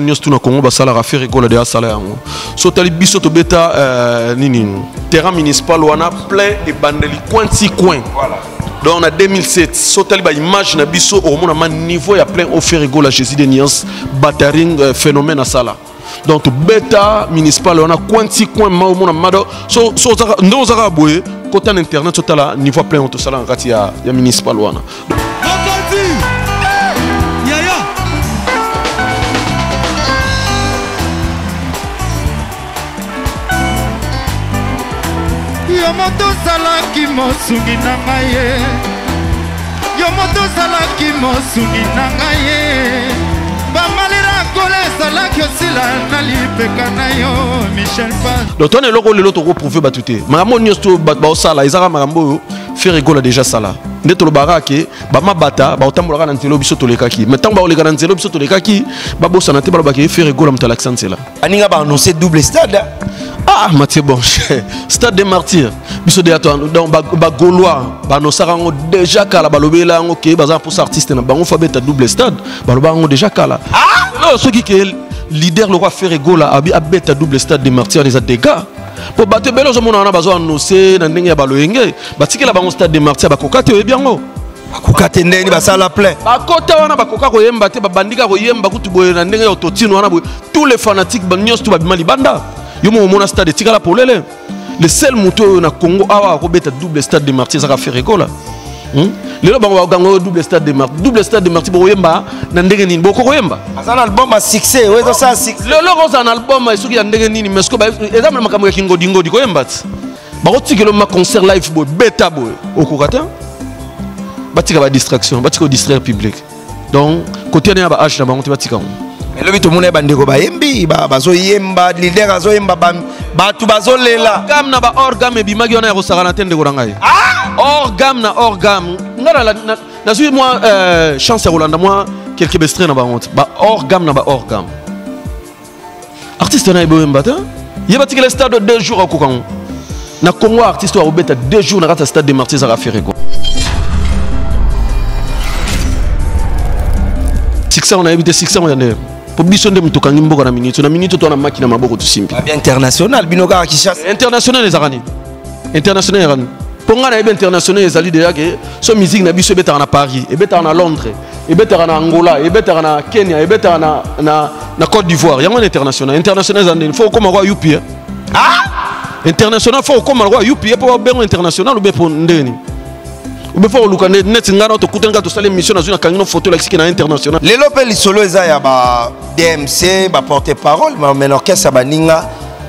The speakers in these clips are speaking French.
nyonso tuna congo basalaka faire egola de asala yango. So tali biso tobeta euh, nini terrain municipal wana plein ebandeli coin ti coin. Donc na 2007 so tali baimage na biso okomona ma niveau ya plein offert egola jésus de niance battering euh, phénomène asala. Donc tobeta municipal wana coin ti coin ma omona mado. So, so nde ozaka boye kota na internet sotala niveau ya plein oyo tosalaka kati ya, ya municipal wana. mokonzi yo moto ozalaki mosungi na ngai ye yo moto ozalaki mosungi na ngai ye bamalira kola ezalaki osila na lipeka na yo michel pas donc twana eloko lelo tokoprouve bato te makambo nyonso to bato baosala ezaka makambo oyo faire egola déjà sala nde tolobaka ke bamabata baotambolaka na nzela oyo biso tolekaki mais ntango baoleka na nzela oyo biso tolekaki babosana te balobaka ye faire egola moto alakisa nzela baninga baannonce double stade ah mathieu bonche stade de martyr biso deya donc bagaulois banosaka yango déjà kala balobela yango ke baza mposa artiste na bango fa beta double stade. Balobaka yango déjà kala. Lelo soki ke leader lokwa faire egola abi abeta double stade de martyr wana eza dégâts po bato ebele ozomona wana bazo annonce na ndenge ya baloyenge batikela bango stade de martyr bakoka te oyebi yango bakoka te ndeni basala plein. Bakota wana bakoka koyemba te babandika koyemba kutu boye na ndenge ya ototino wana boye. Tous les fanatiques ba- nyonso to babima libanda yo mo omona stade etikala polele. Le seul moto oyo na congo awa akobeta double stade de martyr ezaka faire ekola Hmm? lelo bango bakokanga oyo double stade de martyr double stade de martyr bokoyemba na ndenge nini? Boko koyemba aza na album ya succès ezosala succès lelo kozala na album soki ya ndenge nini? Mais siko eza na makambo ya kingodingodi koyemba ti? Bakotikela ma concert live boye beta boye. Okoka te batika badistraction batika odistraire public. Donc kote wana ya baage na bango te batika elobi tomona bandeko bayembi ba- bazoyemba lider azoyemba ba- bato bazolela. Gam na baorgam ebimaki wana ya kosakana te ndeko na ngai. Orgam na orgam nga na- na- nazwi mwa euh, chance ya kolanda mwa quelque bestre na bango te baorgam na baorgam artiste wana eboyemba te ye batikela stade deux jours akoka ngo na congo artiste oyo akobeta deux jours na kati ya stade de martyr ezaka fere ko succès on ayebi te succès on nde po biso nde moto okangi mboka na minute na minute to wana maki na maboko tosimbi international bino kaka kishasa international ezalaka nini? International ezalaka nini? Mpo ngai nayebi international ezali deja ke so musique na biso ebetaka na paris ebetaka na londres ebetaka na angola ebetaka na kenya ebetaka na, na, na côte d'ivoire. Yango wana international. International eza ndeni fo okóma kwa upi international fo okóma kwa upi mpo babengo international ube mpo ndeni ube fo koluka ne- neti ngai na tokutani kaka tosala émission nazwi nakangi no photo lakisiki na international. Lelo mpe lisolo eza ya ba dmc baporte parole mamena orchestre ya baninga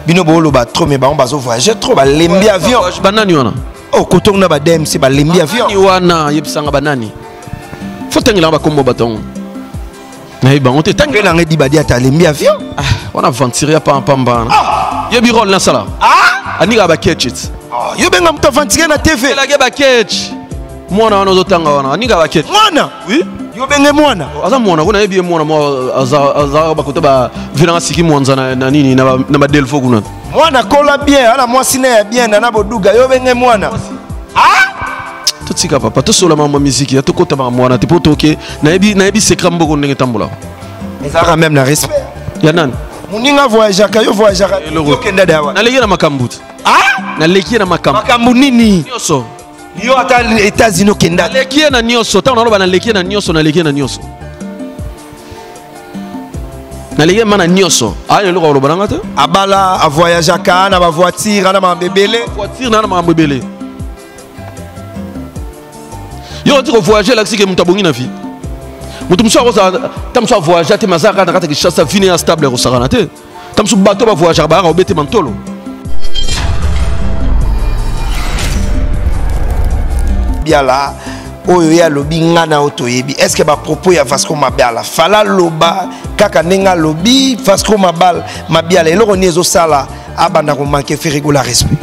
bino booloba trop me bango bazovoyage trop balembi avion. banani wana? O kotongo na ba dmc balembi avion. wana yebisanga banani. Fo tangelanga bakombo batongo. Nayebi bango te tangi nanga edibadi ata alembi avion. Ah, wana yebi role nasala. Baketch it. Oh, yo benga moto avantire na tv baketch mwana wana ozotanga wana anika baketch mwana? Oui? Yo benge mwana. Aza mwana kuna yebi ye mwana mo aza bakota bavilanga siki mwanza na nini na ba- na badelfo kuna. Mwana kola bien ala mwasi na ya bien na boduga yo benge mwana. Totika papa tosola mambo ya miziki tokota makambo wana te mpo toke nayebi sekret mboko ndenge etambola ezalaka meme na respect. Ya nani? Moninga voyageaka yo voyageaka Eloko. yokenda dawa naleki na makambo te. Naleki na makambo. Makambo nini? Nyonso yo ata états-unis okenda. Te naleki ye na nyonso ntango naloba naleki ye na nyonso naleki ye na nyonso. Naleki ye ma na nyonso. Aya eloko koloba nanga te? Abala avoyageaka na bavoitire ana makambo ebele. Voiture na na makambo ebele. Yo oti kovoyage elakisi ke moto abongi na vie. Moto mosusu akozala ta mosusu avoyage te mazaka kaka na kati ya vine ya stable ekosakana te. Ta mosusu bato bavoyageaka bayaka kobetema ntolo biala oyo ye alobi nga na oyo toyebi est ce que bapropos ya vasco mabiala fala loba kaka ndenge alobi vasco mabal mabiala eloko nini ezosala abanda komanke ferigola respect.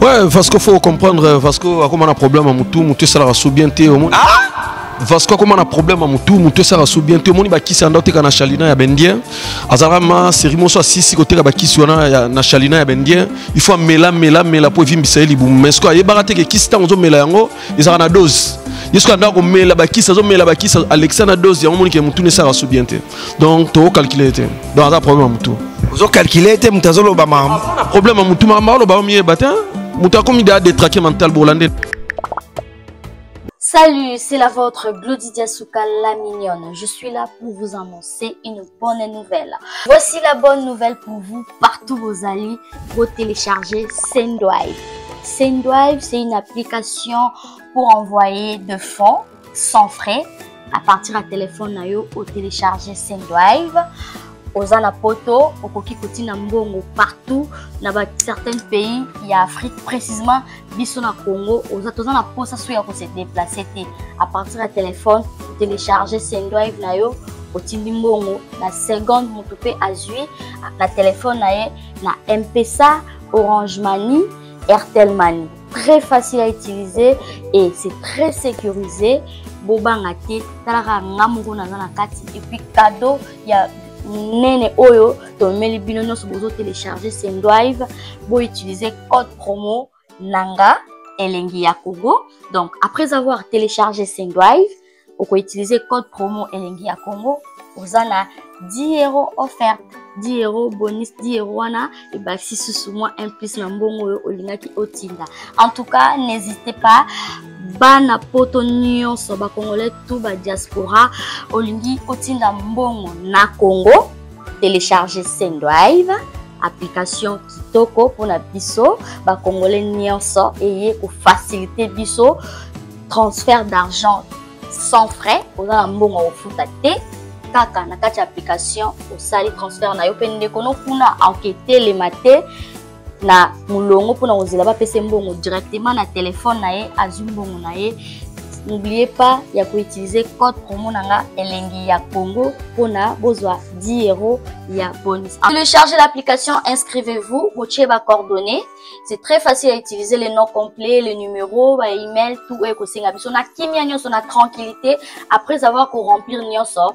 Ouais vasco faut comprendre vasco akoma na problème ya motu motu esalaka so bien te omoni vasco akoma na problème ya motu motu esalaka so bien. Te omoni bakisi anda oteka na chalina ya bendien. Azalaka ma série moso asisi koteka bakisi wana na chalina ya bendien. Il faut amela mela mela mpo evimbisa ye libumu. Mais siko ayebaka te ke kisi ntango ozomela yango ezalaka na dose. Ye soki andaka komela bakisi azomela bakisi alexia na dose yango monike motu nesaka so bien te. Donc tokocalcule te. Donc aza problème ya motu. Ozocalcule te moto azoloba makambo problème ya motu makambo aloba omiyeba te moto akomi da détraqué mental bolande Salut, c'est la vôtre Glodidia Souka la mignonne. Je suis là pour vous annoncer une bonne nouvelle. Voici la bonne nouvelle pour vous, partout vos alliés, pour télécharger Sendrive. Sendrive, c'est une application pour envoyer de fonds sans frais à partir d'un téléphone yo au télécharger Sendrive. Oza na poto okoki kotina mbongo partout na ba certains pays ya afrique précisement biso na congo. Oza toza na mposa so ya kose déplace te. À partir ya téléphone otélécharge sendrive na yo otindi mbongo na seconde moto mpe azwi na telefone na ye na mpesa orange mani airtel mani très facile à utiliser et c'est très sécurisé. Bobanga te talaka nga moko naza na kati. Et puis cadeau ya nene oyo tomeli bino nyonso bozotélécharge sendrive boutilize code promo nanga elengi ya congo. Donc après avoir téléchargé sendrive okoutilize code promo elengi ya congo oza na 10 euro offerte. 10 euro bonus 10 euro wana ebakisi susu mwa un plus na mbongo oyo olingaki otinda. En tout cas n'hésitez pas bana poto nyonso bakongolais tu badiaspora olingi otinda mbongo na congo télécharge sendrive application kitoko mpona biso bakongolais nyonso eye kofacilite biso transfert d'argent sans frais oza na mbongo kofuta te kaka na kati ya application osali transfert na yo mpe ndeko no kuna aoketelema te na molongo mpona kozela bapesa mbongo directement na telefone na ye na ye. N'oubliez pas ya koutilize code promo na nga elengi ya congo mpona bozwa 10 euro ya bonus. Téléchargez l'application inscrivez-vous botie bacoordonnées c'est très facile à utiliser les noms complets les numéros baemail tout oyo ekosenga biso. Na kimia nyonso na tranquillité après avoir koremplir nyonso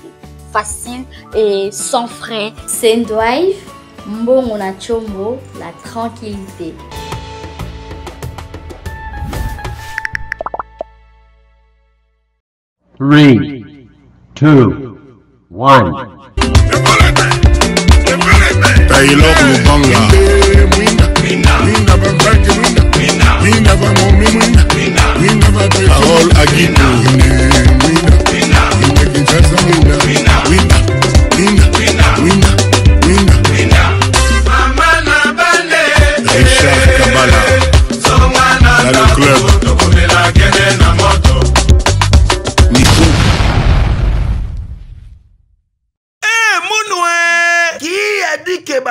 facile et sans frais. Sendwive, mbongo na chombo, la tranquillité. Three, two, one. Taylor Lubanga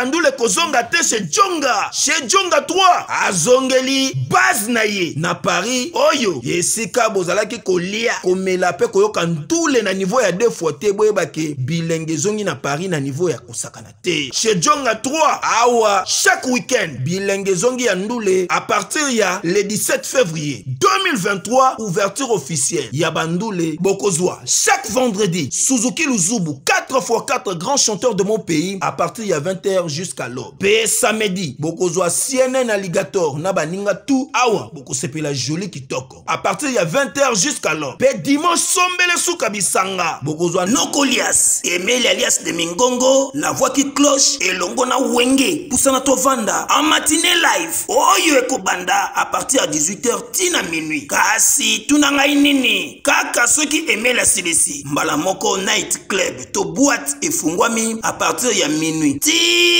adike bandule kozonga te chez jonga chez jonga 3 azongeli base na ye. Na paris oyo esika bozalaki kolia komela mpe koyoka ndule na nivo ya deux fois te boyebake bilenge ezongi na paris na nivo ya kosakana te. Chez jonga 3 awa chaque week-end bilenge ezongi ya ndule à partir ya le 17 février 2023 ouverture officielle. Ya bandule bokozwa chaque vendredi suzuki luzubu 4 x 4 grands chanteurs de mon pays à partir ya 20h jusqu'à l'aube. Mpe samedi bokozwa cnn alligator na baninga tu awa bokosepela joli kitoko. À partir ya 20h jusqu'à l'aube. Mpe dimanche sombele suka bisanga bokozwa nokolias emeli alias de mingongo na voiki cloche elongo na wenge pusana tovanda en matinée live oyo ekobanda à partir ya 18h tina minui kasi tuna ngai nini? Kaka soki emeli asilisi. Mbala moko night club to boîte efungwami à partir ya minui ti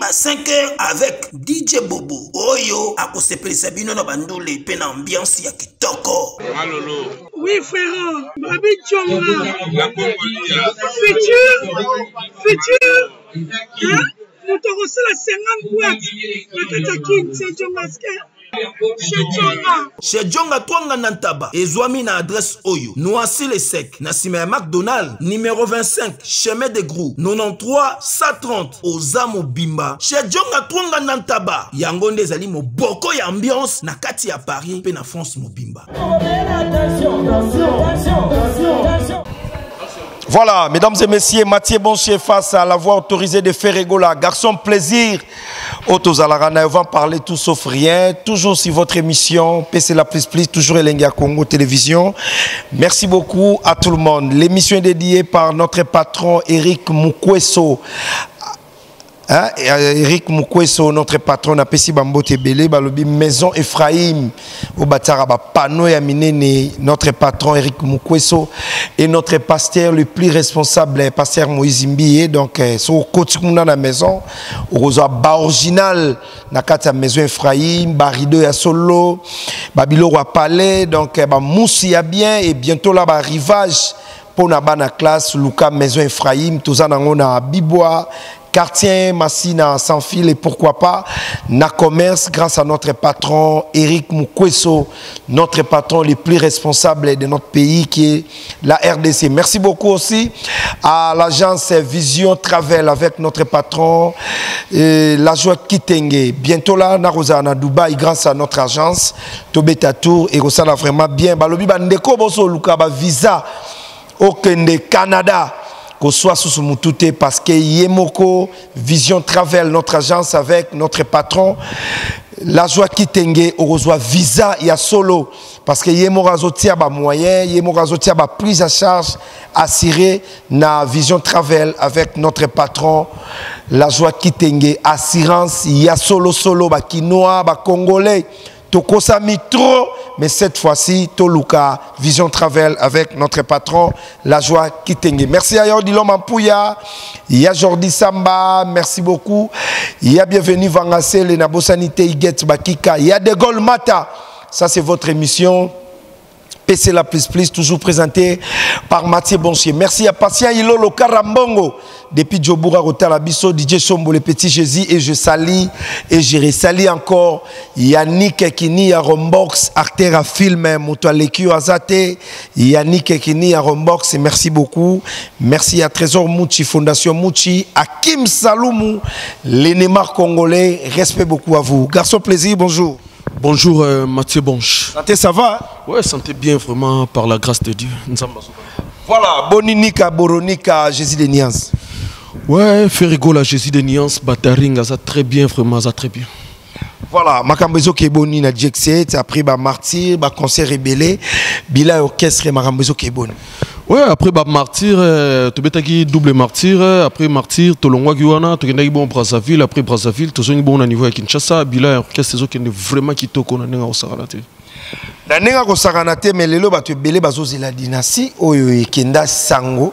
ba 5 heures avec dj bobo. Oyo akosepelisa bino na bandule mpe na ambiance ya kitoko. Oui, frère, Babi Tchonga. Futur, futur, hein? Moto akosala 50 boîte na kati ya kin se Tchongaske Chez Jonga. twanga na ntaba. Ezwami na adresse oyo. Noisi le sec. Na nsima ya macdonald numero 25 chemin de grou 93 130 oza mobimba. Chez jonga twanga na ntaba. Yango nde ezali moboko ya ambiance na kati ya paris mpe na france mobimba Voilà, mesdames et messieurs, Mathieu Bonchier face à la voix autorisée de Ferregola. Garçon plaisir, Autos Alarana, on va parler tout sauf rien. Toujours sur votre émission, PC La Plus Plus, toujours Elenga Congo Télévision. Merci beaucoup à tout le monde. L'émission est dédiée par notre patron Eric Mukweso. Hein, et, euh, Eric Mukweso, notre patron, na pesi bambote belé, balobi Maison Ephraim, au batara ba pano minene, notre patron Eric Mukweso, et notre pasteur le plus responsable, pasteur Moïse Mbie, donc, so côté kuna na maison, au ba original, na kati ya Maison Ephraim, ba rideau ya solo, ba biloko ya palais, donc, euh, moussi bien, et bientôt là, ba rivage, pour na classe, Luka Maison Ephraim, tout ça na Bibois, quartier Massina sans fil et pourquoi pas na commerce grâce à notre patron Eric Mukweso, notre patron le plus responsable de notre pays qui est la RDC. Merci beaucoup aussi à l'agence Vision Travel avec notre patron euh, la joie Kitenge. Bientôt là, na Dubaï grâce à notre agence Tobeta Tour et ça vraiment bien. Balobi bandeko boso luka visa au Canada qu'on soit sous mutu te parce que Yemoko Vision Travel, notre agence avec notre patron, la joie Kitenge, on reçoit visa, il y a solo. Parce que Yemoko Azotia ba moyen, Yemoko Azotia à charge assurée na Vision Travel avec notre patron, la joie Kitenge, assurance, il y a solo solo, ba Kinoa, ba Congolais. Tokosami trop, mais cette fois-ci, Toluka, Vision Travel avec notre patron, la joie Kitenge. Merci à Yordi Lomampouya, il y a Jordi Samba, merci beaucoup. Il y a bienvenue Vangassé, les Nabosanité, Iget Bakika, il y a De Mata. Ça, c'est votre émission. PC La Plus Plus, toujours présenté par Mathieu Bonchier. Merci à Patient Ilolo Karambongo, depuis Djoboura Rotalabiso, DJ Sombo, le petit Jésus, et je salue, et je ressalue encore Yannick Kini à Rombox, à film, Moto Alekio Azate, Yannick Kini à Rombox, merci beaucoup. Merci à Trésor Mouchi, Fondation Mouchi, à Kim Saloumou, l'énémar congolais, respect beaucoup à vous. Garçon plaisir, bonjour. Bonjour euh, Mathieu Bonche. Santé, ça va? Ouais, santé bien vraiment par la grâce de Dieu. Voilà, Boninika, Boronika, Jésus de Niance. Ouais, Ferrigo la Jésus de Niance, Bataring, ça très bien vraiment, ça très bien. Voilà, makambo ezoki eboni na Jet après ba martyr, ba concert rebelle, bila orchestre makambo ezoki eboni. Ouais, après bah martyr, euh, tobetaki double martyr, après martyr, tolongwaki wana, tokendaki bon Brazzaville, après Brazzaville, tozongi bon na niveau ya Kinshasa, bila orchestre ezokende vraiment kitoko na ndenge osakana te. na ndenge akosakana te me lelo bato ebele bazozela dynastie oyo ekenda sango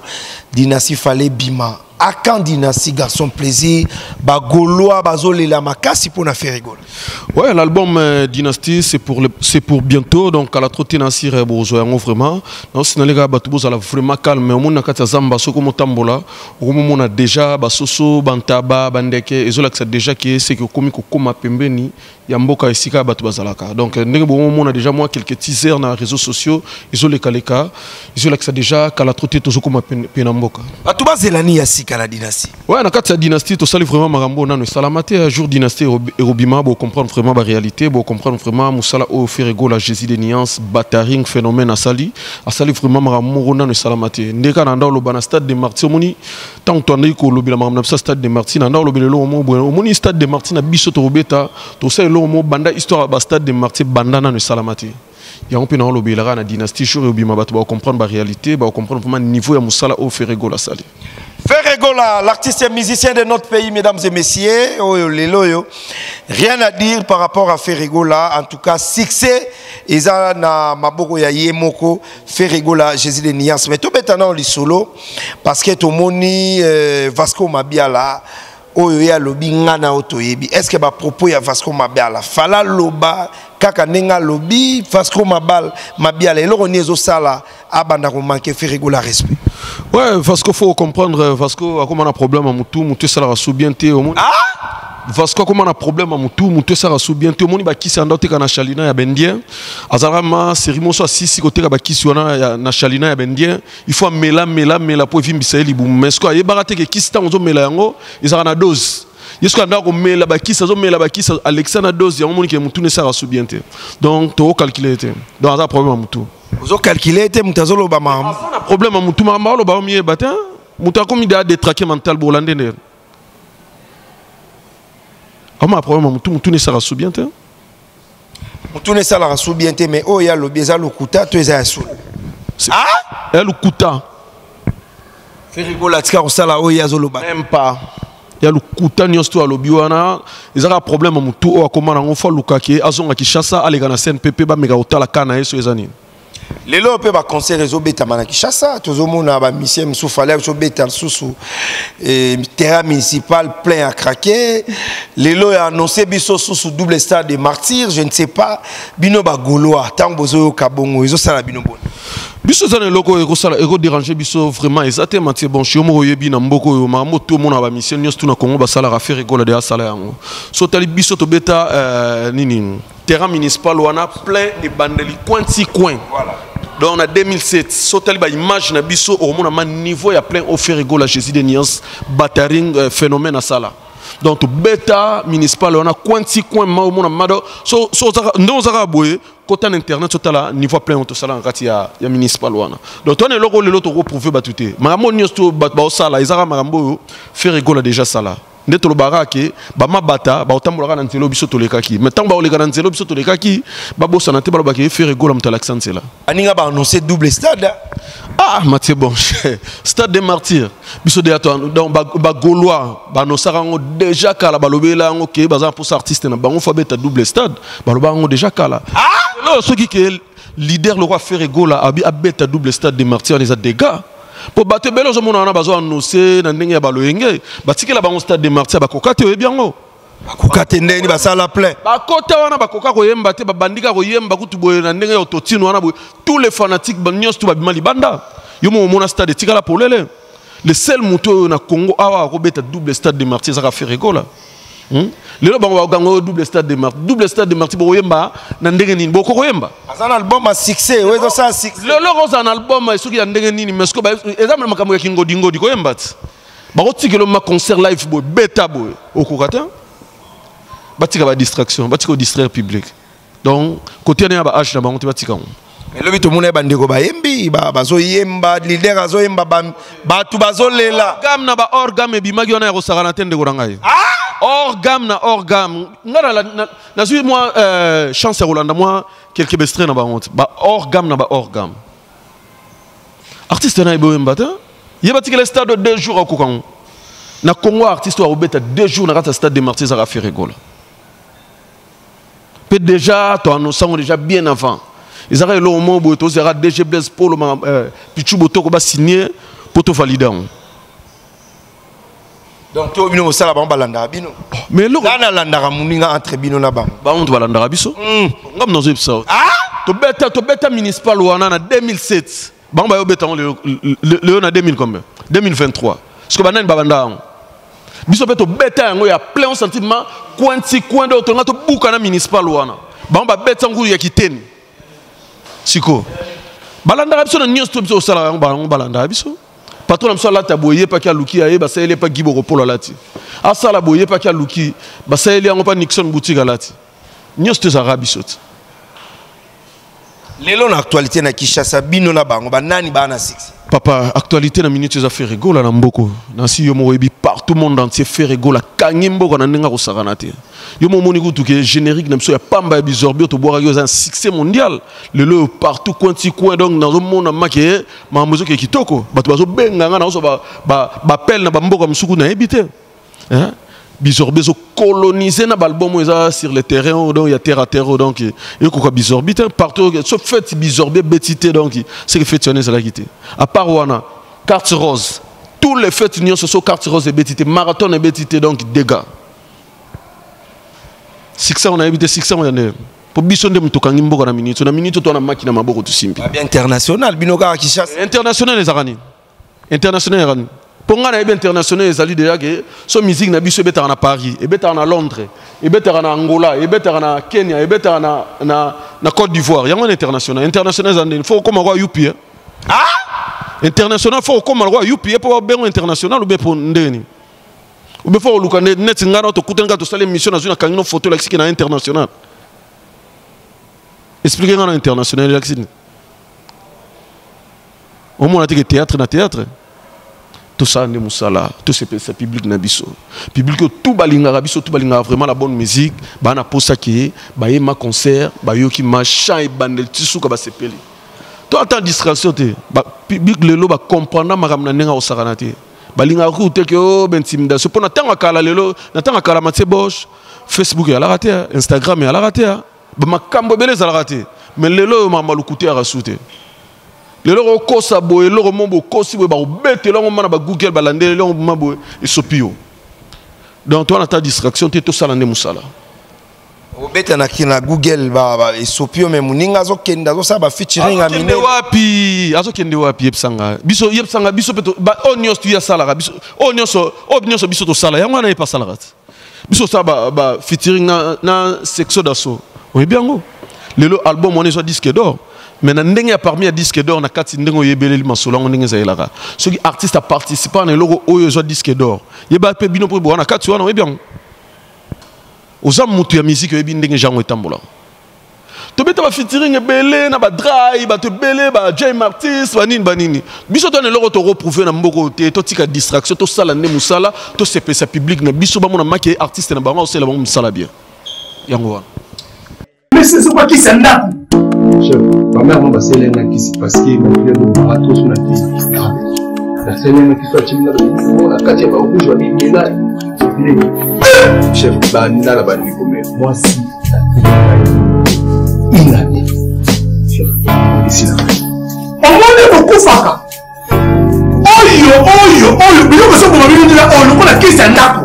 dynastie fale bima akan dynastie garçon plaisir bagaulois bazolela makasi mpona ferigola Ouais, l'album euh, Dynasty, c'est pour, le- c'est pour bientôt. Donc, à la trotte Nassir et Bozo, yango vraiment. Non, sinon, les gars, Batoubo, ça vraiment calme. Mais au monde, quand il Zamba, Soko Motambola, au moment on a déjà Basoso, Bantaba, Bandeke, et Zola, c'est déjà qui est, c'est que comme Koma Pembeni, Yamboka et Sika, Batou Bazalaka. Donc, euh, au moment où on a déjà, moi, quelques teasers dans les réseaux sociaux, ils ont les Kaleka, ils ont là que c'est déjà, qu'à la trotte, Tozoko Penamboka. bato bazelani ya sika na dynastie. Ouais, na kati ya dynastie tosali vraiment makambo nano esalama te jour dynastie erobi- erobima bocomprendre vraiment baréalité bocomprendre vraiment mosala oyo fer egola jésus de niance bataring phénomène asali asali vraiment makambo moko nano esalama te nde kaka na nda oloba stade de martyr omoni. Ntango toandaki kolobela makambo na biso ya stade de martyr na nda olobela eloko stade de martyr na biso tokobeta tosala eloko moko banda histoire ya bastade de martyr banda nano esalama te yango mpe na olobela kaka na dynastie jour eobima bato bacomprendre baréalité bacomprendre vraiment niveau ya mosala oyo fer egola asali Ferregola, l'artiste et musicien de notre pays, mesdames et messieurs, oyo lelo yo. rien à dire par rapport à Ferregola. En tout cas, succès, eza na maboko ya yemoko, Ferregola, Jésus de Nias. Mais tout maintenant, li solo, parce que tout moni euh, Vasco Mabiala, oyo ya lobi ngana otoyebi est ce que bapropos ya vasco mabiala fala loba kaka ndenge alobi vasco mabal mabiala eloko nini ezosala abanda komanke ferigola respect? Ouais, Vasco faut comprendre, Vasco a comme un problème à Moutou, Moutou ça la sous bien monde. Vasco akóma na problème ya motu motu esaka so bien. Te omoni bakisi anda oteka na chalina ya bendien. Azalaka ma série moso asisi koteka bakisi wana na chalina ya bendien. Il faut amela mela mela mpo evimbisa ye libumu. Mais siko ayebaka te ke kisi ntango ozomela yango ezalaka na dose? Ye siko andaka komela bakisi azomela bakisi alekisa na dose? Yango omoni ke motu na esaka so bien te. Donc tokocalcule te. Donc aza problème ya motu ozocalcule te moto azoloba makambo problème ya motu makambo aloba omiyeba te moto akomi de adetrake mental bolande nde ama problème motu na esaka so bien te motu na esalaka so bien te mais oyo alobi eza lokuta to eza ya solo ya lokuta ferigola atika kosala oyo azoloba même pas. Ya lokuta nyonso to alobi wana ezaka problème ya motu oyo akóma nango fo alukaki ye azonga kinshasa aleka na scène mpe mpe bameka kotala ka na ye so eza nini lelo mpe baconcert ezobetama na kinshasa tozomona bamisien mosusu ale ezobeta lisusu terrain municipal plein ya krake lelo ya annonce biso susu double star de martyr je ne sais pas. Bino bagoloa ntango bozoyoka bongo ezosala bino boni biso eza na eloko oyo ekosala ekoderange biso vraiment. Eza te matie bon yo moko oyebi na mboka oyo makambo tomona bamisien nyonso tu na congo basalaka fe rigola de asala yango. So tali biso tobeta euh, nini? Terrain municipal wana plein ebandeli coin ti coin donc na 2007 so tali baimage na biso okomona ma niveau ya plein oyo fe rigola jésus de niance battering euh, phénomène asala donc tobeta municipal wana coin ti coin ma omona mado so, so nde ozaka boye na internet totala niveau plein oyo tosalaka kati ya, ya municipal wana donc eloko oyo lelo tokoprouve bato te makambo to bato baosala ezaka makambo fer egola déjà sala nde tolobaka ke bamabata baotambolaka na nzela oyo biso tolekaki. Mais ntango baoleka na nzela oyo biso tolekaki babosana te balobaka ye fer egola moto alakisa nzela. Baninga baannonce double stade ah mathieu bon stade des martyrs. Biso deya donc ba- bagaulois yango déjà kala balobela yango ke baza mposa artiste na bango fo abeta double stade balobaka yango déjà kala. Lelo soki ke leader lokwa fer egola abi abeta double stade des martyrs eza dégâts mpo bato ebele ozomona wana bazo annonce na ndenge ya baloyenge batikela bango stade des martyrs bakoka te oyebi yango bakoka te ndeni basala plein bakota wana bakoka koyemba te babandika koyemba kutu boye na ndenge ya ototino wana boye tous les fanatiques nyonso tu babima libanda yo mo omona stade etikala polele. Le seul moto oyo na congo awa akobeta double stade de martyr ezaka? Lelo bango bakokanga oyo double stade de martyr double stade de martyr bokoyemba na ndenge nini? Boko koyemba aza na album ya succès oyo ezosala succès. lelo kozala na album soki ya ndenge nini? Mais eza makambo ya kingodingodi koyemba ti? Bakotikela ma concert live boye beta boye. Okoka te batika badistraction batika odistraire public. Donc kote ane ya baage na bango te batika yango elobi tomona bandeko bayembi ba- bazoyemba lider azoyemba ba- bato bazolela. Gam na bahors gam ebimaki wana ya kosakana te ndeko na ngai. Hors gam na hors gam nga na- na- nazwi mwa euh, chance ya kolanda mwa quelque bestre na bango te bahors gam na bahors gam artiste na ye boyemba te ye batikela stade de deux jours akoka ngo na congo artiste oyo akobeta deux jours na kati ya stade de martyr ezaka fe rigola mpe déjà déjà bien avant. Ezaka eloko moko boye tozalaka dg blaise polo euh, pichu botoko basigne mpo tovalide yango donc to bino kosala bango balandaka bino. Mais eloko nga nalandaka moninga entre bino na bango. Bango moto balandaka biso? Nga mna ozoyebisa yo tobeta tobeta municipal wana na 2007 bango bayobeta yango lelo- le- lelo na 2000 combien? 2023 parceke banani babanda yango? Biso mpe tobeta yango ya plein sentiment coin ti coin de tonga tobuka na municipal wana. Bango babeta yango ya kiteni. Siko. Balandaka biso na nyonso to biso kosalaka yango bango balandaka biso? Patron na biso alata boye yepaki aluki aye basaleli epa giboko polo alati asala boye yepaki aluki basaleli yango mpa nixon boutique alati. Nyonso to ezalaka biso te lelo na actualité na kinshasa bino na bango banani baa na succès papa actualité na minute eza fe rigola na mboko. Nasi yo moko oyebi partout monde entier fe rigola kangi mboka na ndenge akosakana générique pamba un succès mondial. Lelo oyo partout coin ti coin donc nazomona make makambo ezoke kitoko. Bato nga naoso bapele na Bizorbi ezocolonise na baalbum oyo eza sur le terrain oyo donc ya terre à terre oyo donc ekoka bizorbi te partout so fete bizorbi ebeti te donc seke fete wana ezalaki te à part wana carte rose. Tous les fêtes nyonso so carte rose ebeti te marathon ebeti te donc dégâts. Succès on nayebi te succès oyo nde mpo biso nde tokangi mboka na minute na minute to wana maki na maboko tosimbi babi international bino kaka kinshasa international ezalaka nini international ezalaka nini mpo ngai nayebi international ezali déjà ke so musique na biso ebetaka na paris ebetaka na londres ebetaka na angola ebetaka na kenya ebetaka na, na, na côte d'ivoire. Yango wana international. International eza ndeni. Fo okóma kwa yupi international fo okóma kwa yupi mpo babengo international ube mpo ndeni? Ube fo oluka ne- neti ngai na tokutani kaka tosala émission nazwi nakangi no photo elakisiki na international? Explike ngai na international elakisi nini? Omona teke théâtre na théâtre tosala nde mosala tosepelisa public na biso public oyo tu balingaka biso tu balingaka vraiment la bonne musique baa na posa ke bayema concert bayoki machan ebandeli ti suka basepeli to ata distraction te Ba- public lelo bacomprendre makambo na ndenge akosakana te balingaka ku te ke o baintimidation mpo na ntango ya kala lelo na ntango ya kala matie boche facebook eyalaka te ah, instagram eyalaka te ah. bamakambo ebele ezalaka te mais lelo oyo makambo aluku te yaka su te lelo kokosa boye eloko mo bokosi boye bakobetela yango mana bagoogle balandeli yango ma boye esopi yo. Donc towana ta distraction te tosala nde mosala. Obetanaki na google ba- ba- esopi yo me moninga azokende azosala bafeaturing ya minene. wapi? Azokende wapi yebisanga biso yebisanga biso mpe to- oyo nyonso tuye asalaka biso oyo nyonso oyo nyonso biso tosala yango wana ye mpe asalaka te biso tosala bafeaturing na, na section daso oyebi yango? Lelo album wana ezwa disque d'or mais na ndenge ya parmi ya disque d'or na kati ndenge oyebeleli masolo yango ndenge ezalelaka. Soki artiste aparticipa na eloko oyo ezwa disque d'or yeba mpe bino mpe bowana kati wana oyebi yango. Oza motu ya musike oyebi ndenge jango etambolaka tobeta bafeaturing ebele na badrai bato ebele bajai martis banini banini biso twana eloko toroprouve na mboka oyo te totika distraction tosala nde mosala tosepesa public na biso bamona artiste na bango aosala bango mosala bien. Yango wana. Mesi ezokwakisa ndako chef bamare mo baselenga kisi parceke bafilemo batoso na kisi naselenga kisi acimina na kati ya barouge babimela chef bandala bandikome mwasi inane esina omoni bokufaka oyo oyo oyo biloko ezoboma binindila oyo lokola kisi ya ndako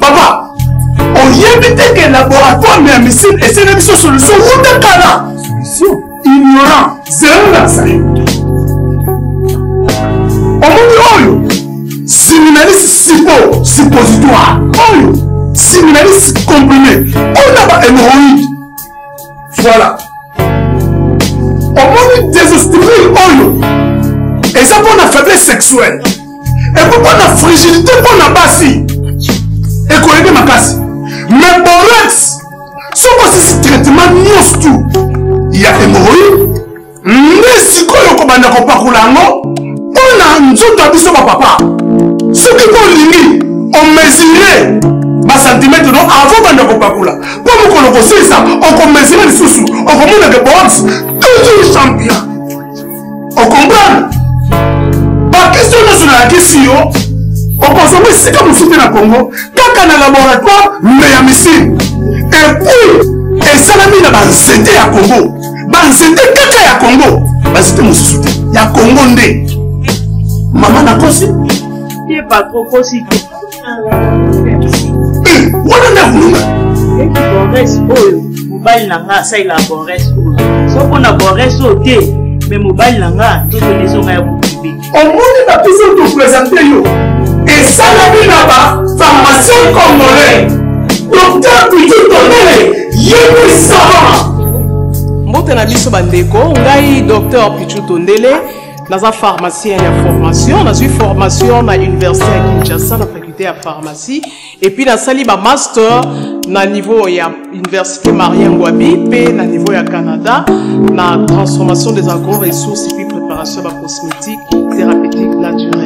papa oyebi teke laboratoire ya misine esene biso solution wuta kala corruption ignorant zelo na azali omoni oyo siminalisi sipo suppositoire oyo siminalisi comprime ona ba hémoroïde voilà. Omoni désestimule oyo eza mpo na faiblesse sexuelle eko mpo na frigilité mpo na basi ekoyebi makasi mais borex soko sisi traitement nyonso tu ya hémoroïde nde sikoyo okobanda kopakola yango mpona nzoto ya biso bapapa soki kolingi omesure basantimetre no avant banda kopakola. Mpo mokolo kosilisa okomesure lisusu okomonake box toujours champion. Okomprendre? Bakestio nyonso nayakisi yo okozonga esika mosusu te na congo kaka na laboratoire me ya misine epuis esalami na banzete ya congo? Banzete kaka ya congo. Banzete mosusu te. Ya congo nde. Mama nakosi Eh, wana nde bores oyo mobali na nga asalela bores oyo. Soko na bores oyo te me mobali na nga tozona ezonga ya bokibe omoni bapesi otopresente yo. Esalami na bapharmacien congolais docteur pitu tonele yebi savant mbote na biso bandeko ngai dr pichu tondele naza pharmacien ya formation nazwi formation na université ya kinshasa na faculté ya pharmacie. Epuis nasali bamaster na niveau ya université marien ngwabi mpe na niveau ya canada na transformation des agro-ressources epuis préparation ya bacosmétique thérapeutique naturelle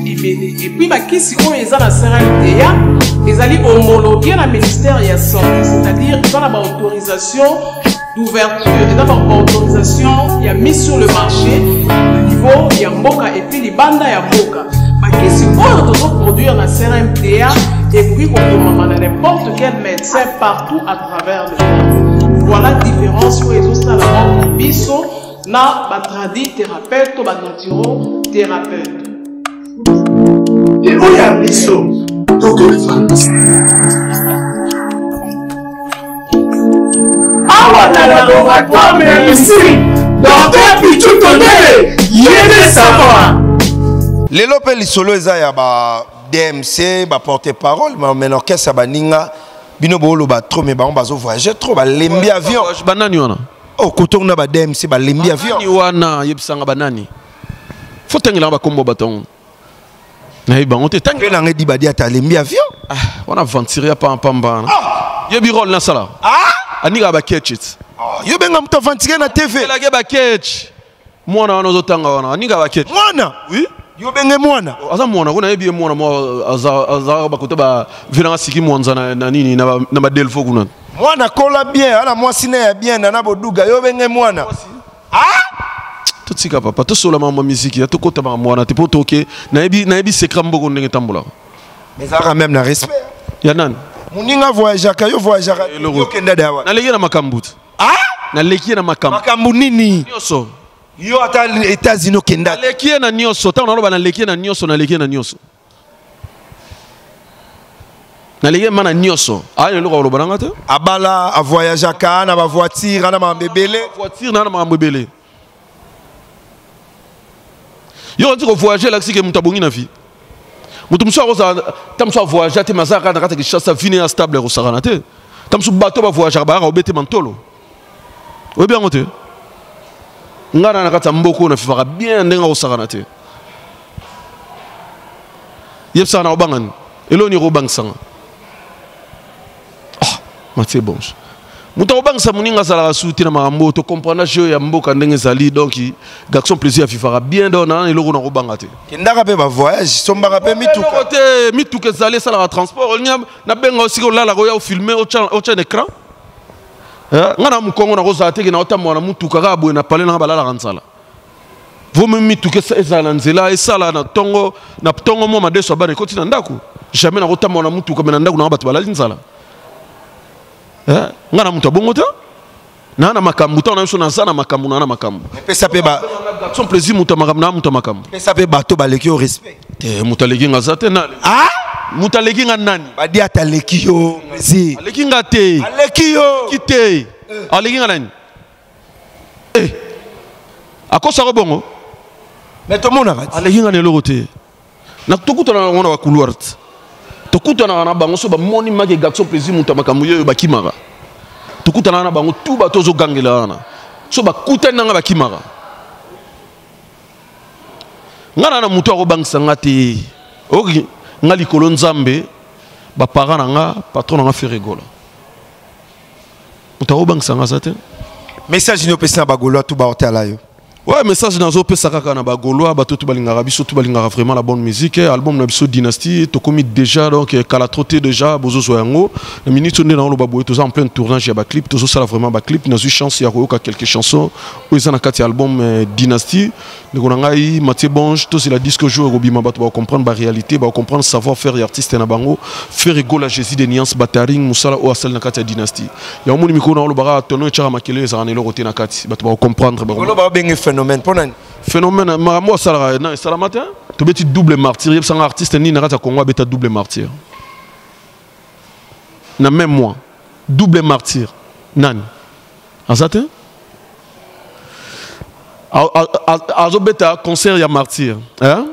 ebele epuis bakisi oyo eza na crmta ezali homologué na ministère ya santé c'est-à-dire eza na baautorisation d'ouverture eza baautorisation ya mise sur le marché na niveau ya mboka epuis libanda ya mboka. Bakisi oyo tozoproduire na crmta ekoki kokomama na n'importe quel médecin partout à travers le monde. Voilà différence oyo ezosala biso na batradi thérapeute to banaturo-thérapeute oyo ya biso awa na laboratoire ya misiri docteur pichu tondele yene savoir lelo mpe lisolo eza ya ba dmc baporte parole mais orchestre ya baninga bino booloba trop mais bango bazovoyage trop balembi avion. banani wana? O kotongo na ba dmc balembi avion. wana yebisanga banani fo tangelanga bakombo bato yango nayebi bango te mpe nanga edi badi ata alembi avion. Wana aventure ya pampambana yebi role nasala anikaka baketch it. Yo benga moto aventure na tv elaki baketch mwana wana ozotanga wana anikaka baketch mwana? Oui? Yo benge mwana? Aza mwana kuna yebi ye mwana mo aza bakota bavilanga siki mwanza na na nini na ba- na badelfo kuna mwana kola bien ana mwasi na ya bien na na boduga yo benge mwana? Totika papa. Tosola mambo ya miziki ya tokota makambo wana te mpo toke. Nayebi nayebi sekra mboko ndenge etambolaka ezalaka même na respect ya nani? Moninga voyageaka yo voyageaka yokenda dawa naleki na makambo te. Naleki ye na makambo. Makambo nini? Nyonso. Yo ata états-unis okenda. Naleki ye na nyonso. Ntango naloba naleki ye na nyonso naleki ye na nyonso. Naleki ye ma na nyonso. Aya eloko koloba nanga te. Abala avoyageaka na bavoitire ana makambo ebele voiture na na makambo ebele yo oti kovoyage elakisi ke moto abongi na vie na kati ya kishasa vie ne stable ekosakana te ta mosusu bato bavoyageaka bayaka obetema ntolo oyebi yango te ngai na na kati oyo nafifaka bien te yebisaka na kobangani eloni ekobangisanga ah bonge moto akobangisa moninga azalaka su te na makambo oyo tocomprendre jeu ya mboka ndenge ezali donc garçon plaisir afifaka bien do nana eloko nakobanga te. Kendaka mpe bavoyage sombaka mpe mituka. eloko te mituka ezali esalaka transport. Olinga nabenga osika olalaka oya ofilme otya na écran nga na mokongo nakozala teke na otambola na mutuka kaka boye na pale nanga balalaka nzala. Vomi mituka ezala na nzela esala na ntongo na ntongo mwa madeso abana ekoti na ndako. Jamais nakotambola na mutuka me na ndako nanga bato balali nzala Eh, nga na moto abongo te? Naa na makambo ntango na biso naza na makambo naa na makambo. Epesa mpe son plaisir moto makambo naa moto ya makambo. Epesa mpe bato baleki yo respect. Te moto aleki nga aza te na moto aleki nga nani? Badi ata aleki yo plaisir. Aleki nga te. Aleki yo. Ki te. Aleki nga nani? Eh, akosako bongo? Me tomonaka aleki nga na eloko te. Na tokutanaka nango na bakouloir te tokutanaka na bango so bamoni maki garçon plaisir moto ya makambo yo oyo bakimaka. Tokutanaka na bango tu bato ozogangela wana. So bakutani nanga bakimaka. Nga na na moto akobangisa nga te oki nga likolo nzambe bapara na nga patron na nga fe regola moto akobangisa nga aza te. Message nini opesi na bagolois tu baotala yo ouais message nazopesa kaka na bagaulois bato tu balingaka biso tu balingaka vraiment la bonne musique eh, album na biso dynastie tokomi déjà donc eh, kala trop te déjà bozozwa yango na minute oyo nde naoloba boye toza en plein tournage ya baclip tozosala vraiment baclip nazwi chance ya koyoka quelques chansons. Oyo eza na kati ya album eh, dynastie. Ndeko na ngai matie bonge tozela disque jour ekobima bato bakocomprendre baréalité bakocomprendre savoir faire ya artiste na bango. Faire egola jésus de niance bataring mosala oyo asali na kati ya dynastie. Yango moni mikolo naolobaka tono etyaka makele ezalaka na te na kati bato bakocomprendre golo baobenge phénomène. Mpo nani phénomène makambo asalaka na esalama te tobeti double martyr yebisanga artiste nini na kati ya congo abeta double martyr. Na même mois double martyr nani. Aza te A- a- a- azobeta concert ya martyr hein?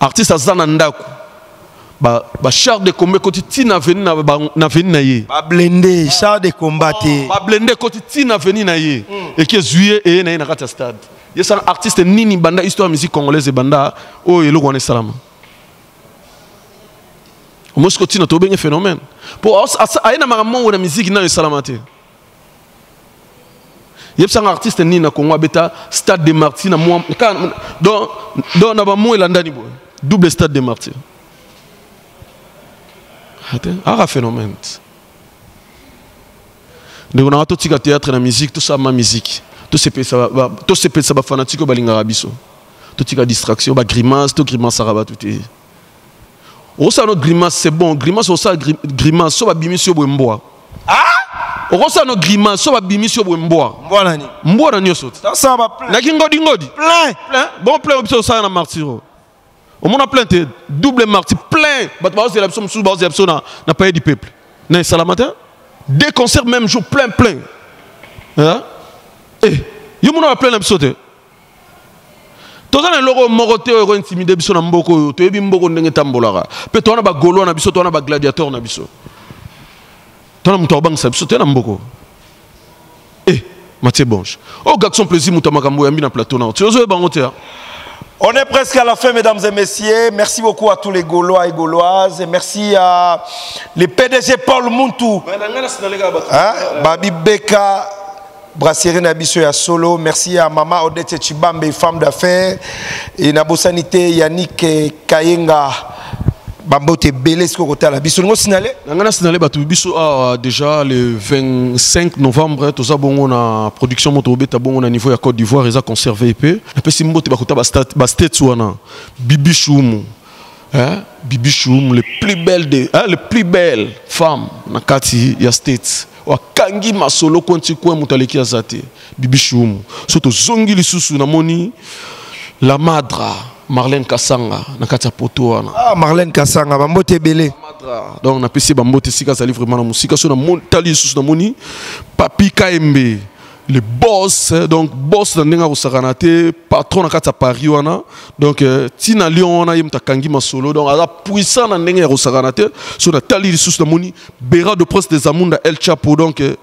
artiste aza na ndako ba- bachar de combat ekoti ntina veni na ba- na veni na ye bablende char de combat te bablende ekoti ntina veni na ye eki ezwi ye eye na ye na kati ya stade ye sana artiste nini banda histoire musique congolaise ebanda oyo eloko wana esalama omosiko ntina tobenge phénomène. Mpo as- aye na makambo mongo na musique nayo esalama te yebisanga artiste nini na congo abeta stade de martyr na mwa donc donc na bamo elandani boye double stade de martyr ate aka phénomène. Ndeko nanga totika théâtre na musique tosalama musique tosepelisa ba- ba- tosepelisa bafanatike oyo balingaka biso. Totika distraction bagrimace togrimasaka bato te okosala no grimace c'est bon. Grimace okosala gri- grimace so babimisi yo boye mbwa okosala no grimace so babimisi yo boye mbwa mbwa mbwa na nyonso te naki ngodi ngodi. Plein bon plein biso osala na martiro omona plein te double martyr plein. Bato baozela biso mosusu baozela biso na, na paye du peuple. Na esalama te deux concerts même jour plein plein. Hein? Yo mona baplein na biso te toza na eloko moko te oyo ekointimide biso na mboka oyo toyebi mboka ndenge etambolaka mpe toza na bagaulois na biso toza na bagladiateur na biso toza na moto akobangisa biso te na mboka e matie bonge oyo garçon plaisir moto ya makambo oyambi na plateau yango te hein? On est presque à la fin, mesdames et messieurs. Merci beaucoup à tous les Gaulois et Gauloises. Merci à les PDG Paul Muntu. Hein? Babi Beka, Brasserie Nabiso ya Solo. Merci à Mama Odette Chibambe, femme d'affaires. Et Nabosanité Yannick Kayenga. Bambote Belé, ce côté la biso. Ngo signalé? nanga nasinale bato biso awa déjà le 25 novembre toza bongo na production moto obeta bongo na niveau ya côte d'ivoire eza conservé mpe napesi mbote bakuta bastates wana bibi shumu hein? bibi shumu le plus belle de hein? le plus belle femme na kati ya states wakangi masolo konti kwe moto aleki aza te. Bibi shumu. So tozongi lisusu namoni la madra marlène kasanga na kati ya poto wana. Ah, Marlène Kassanga, Bambote Belé. donc napesi bambote esika azali vraiment na mosika. So namoni- tali lisusu namoni papi kaembe le boss donc boss na ndenge akosakana te patron na kati ya paris donc eh, ntina lion wana ye moto akangi masolo. Donc aza puissant na ndenge ya kosakana so natali lisusu namoni bera de prince des amunda el chapo donc eh,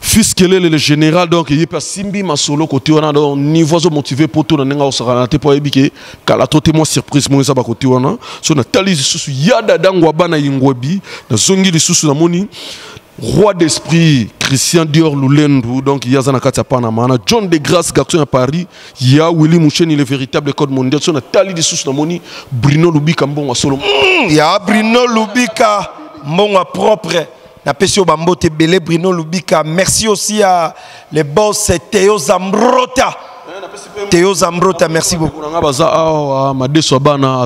fils kelele le général donc ye mpe asimbi masolo kote wana. Donc niveau azomotive po to na ndenge akosakana te mpo ayebi ke kala to te surprise moko eza bakote wana. So natali lisusu ya dadango abana yingwebi nazongi lisusu roi d'esprit christian dior lulendu donc aza na kati ya panama na john de grace garçon ya paris ya willi mucheni le véritable code mondial so natali lisusu namoni bruno lubika mbongo asolo Il y a Bruno Lubika, mon propre. Napesi yo bambote belé Bruno Lubika. Merci aussi à les boss Théo Zambrota. Théo Zambrota, merci beaucoup. madeso bana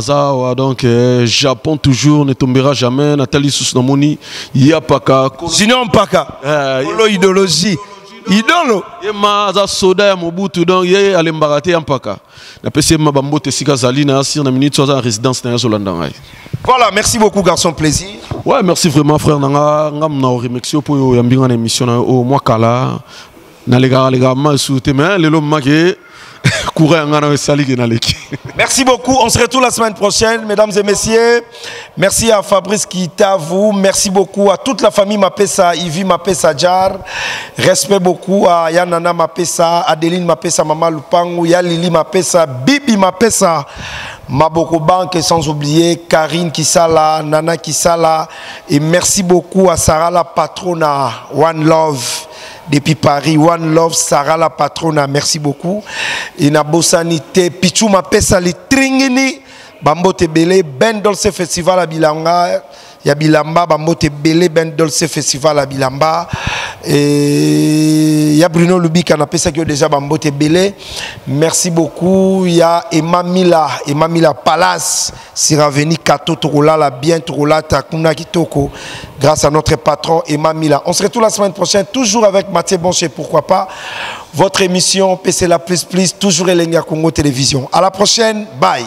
donc eh, japon toujours ne tombera jamais. Natali lisusu namoni ye apaka junior mpaka. Kolo idéologie idolo. Ye ma aza soda ya mobutu donc ye alembaka te ya mpaka. Napesi ye ma bambote esika azali na asir na minute so aza na résidence na ye azolanda ngai. Voilà, merci beaucoup, garçon plaisir. ouais merci vraiment frère nga na oremercie yo mpo oyo oyambi nga na émission na yo oyo mwa kala. Nalekaka lekaka ma esu te mais lelo mamake Merci beaucoup. On se retrouve la semaine prochaine, mesdames et messieurs. Merci à Fabrice Kita, vous. Merci beaucoup à toute la famille Mapesa, Ivi Mapesa Jar. Respect beaucoup à Yanana Mapesa, Adeline Mapesa, Mama Lupangu, Yalili Mapesa, Bibi Mapesa, Maboko Bank, et sans oublier Karine Kisala, Nana Kisala. Et merci beaucoup à Sarah la patrona, One Love depuis Paris. One Love, Sarah la patrona, merci beaucoup. Et na bosanité, Pichou Mapesa li tringini, Bambote Bele, Ben Dolce Festival à Bilanga. Ya Bilamba, Bambote Bele, Ben Dolce Festival à Bilamba. Et ya Bruno Lubika, na pesa déjà Bambote Bele. Merci beaucoup. Il y a Emma Mila, Emma Mila Siraveni Kato Torolala, bien Torola, Takuna Kitoko, grâce à notre patron Emma Mila. On se retrouve la semaine prochaine, toujours avec Mathieu Boncher, pourquoi pas. Votre émission PC La Plus Plus, toujours Elenga Congo Télévision. À la prochaine, bye.